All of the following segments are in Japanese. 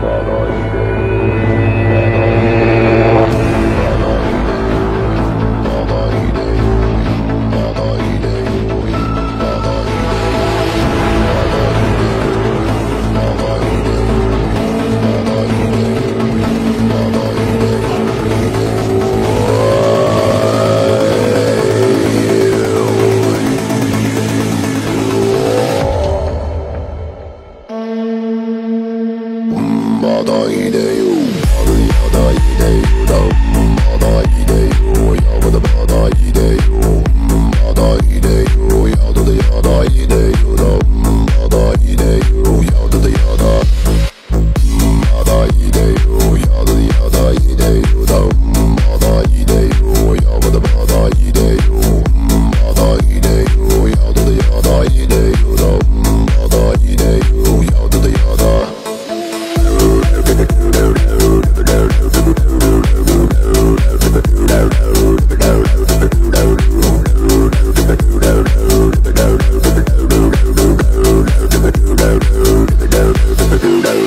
Saturday. まだいでよ。まだいでよ。まだいでよ。まだまだいでよ。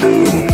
Ooh.